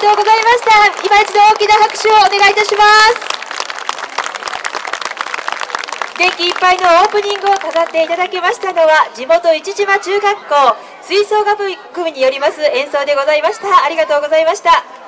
とうございました。今一度大きな拍手をお願いいたします。元気いっぱいのオープニングを飾っていただきましたのは地元市島中学校吹奏楽部によります演奏でございました。ありがとうございました。